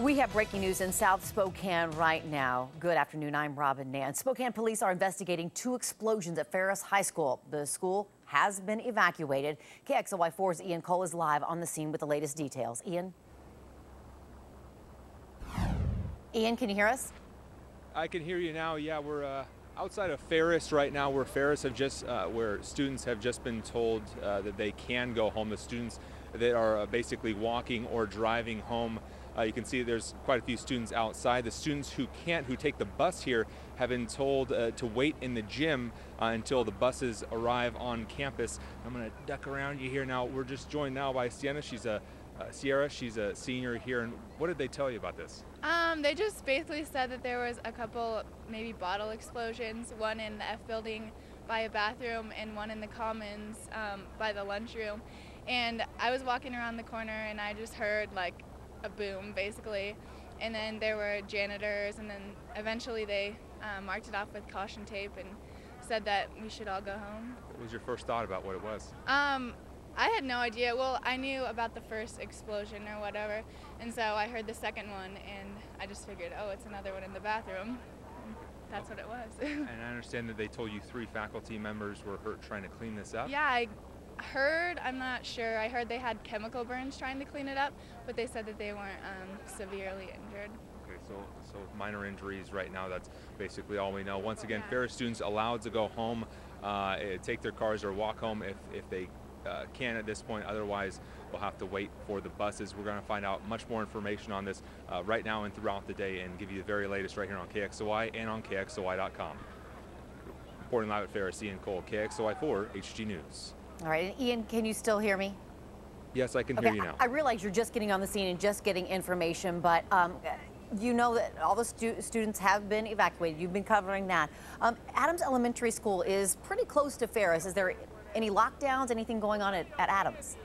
We have breaking news in South Spokane right now. Good afternoon. I'm Robin Nance. Spokane police are investigating two explosions at Ferris High School. The school has been evacuated. KXLY4's Ian Cole is live on the scene with the latest details. Ian? Ian, can you hear us? I can hear you now. Yeah, we're uh, outside of Ferris right now, where Ferris have just, uh, where students have just been told uh, that they can go home. The students that are uh, basically walking or driving home uh, you can see there's quite a few students outside. The students who can't, who take the bus here, have been told uh, to wait in the gym uh, until the buses arrive on campus. I'm going to duck around you here now. We're just joined now by Sienna. She's a uh, Sierra. She's a senior here. And what did they tell you about this? Um, they just basically said that there was a couple maybe bottle explosions, one in the F building by a bathroom and one in the commons um, by the lunchroom. And I was walking around the corner and I just heard like a boom basically. And then there were janitors, and then eventually they uh, marked it off with caution tape and said that we should all go home. What was your first thought about what it was? Um, I had no idea. Well, I knew about the first explosion or whatever, and so I heard the second one, and I just figured, oh, it's another one in the bathroom. That's what it was. and I understand that they told you three faculty members were hurt trying to clean this up? Yeah, I heard, I'm not sure, I heard they had chemical burns trying to clean it up, but they said that they weren't um, severely injured. Okay, so, so minor injuries right now, that's basically all we know. Once again, yeah. Ferris students allowed to go home, uh, eh, take their cars or walk home if, if they uh, can at this point. Otherwise, we'll have to wait for the buses. We're going to find out much more information on this uh, right now and throughout the day and give you the very latest right here on KXLY and on KXLY.com. Reporting live at Ferris, Ian Cole, KXLY4 HG News. All right, and Ian, can you still hear me? Yes, I can okay, hear you now. I, I realize you're just getting on the scene and just getting information, but um, you know that all the stu students have been evacuated. You've been covering that. Um, Adams Elementary School is pretty close to Ferris. Is there any lockdowns, anything going on at, at Adams?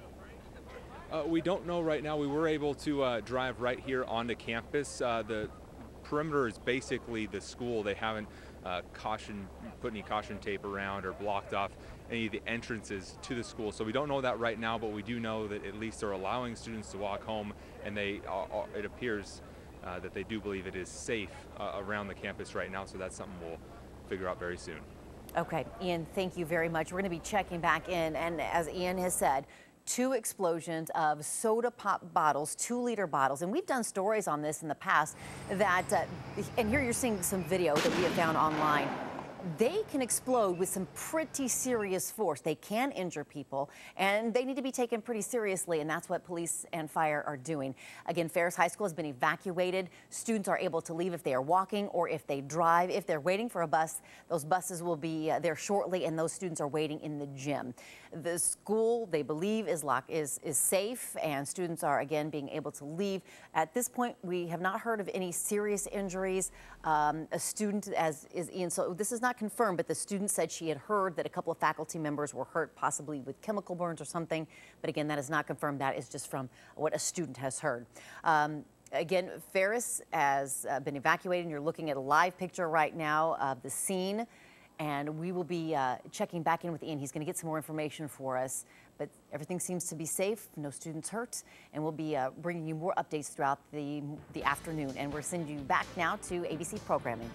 Uh, we don't know right now. We were able to uh, drive right here onto campus. Uh, the perimeter is basically the school. They haven't uh, caution, put any caution tape around or blocked off any of the entrances to the school. So we don't know that right now, but we do know that at least they're allowing students to walk home, and they it appears uh, that they do believe it is safe uh, around the campus right now. So that's something we'll figure out very soon. Okay, Ian, thank you very much. We're going to be checking back in, and as Ian has said, two explosions of soda pop bottles, two liter bottles. And we've done stories on this in the past that, uh, and here you're seeing some video that we have found online they can explode with some pretty serious force. They can injure people, and they need to be taken pretty seriously, and that's what police and fire are doing. Again, Ferris High School has been evacuated. Students are able to leave if they are walking or if they drive. If they're waiting for a bus, those buses will be uh, there shortly, and those students are waiting in the gym. The school, they believe, is, lock, is, is safe, and students are, again, being able to leave. At this point, we have not heard of any serious injuries. Um, a student, as is Ian, so this is not confirmed, but the student said she had heard that a couple of faculty members were hurt, possibly with chemical burns or something. But again, that is not confirmed. That is just from what a student has heard. Um, Again, Ferris has uh, been evacuated, and you're looking at a live picture right now of the scene and we will be uh, checking back in with Ian. He's going to get some more information for us, but everything seems to be safe, no students hurt, and we'll be uh, bringing you more updates throughout the, the afternoon. And we're sending you back now to ABC programming.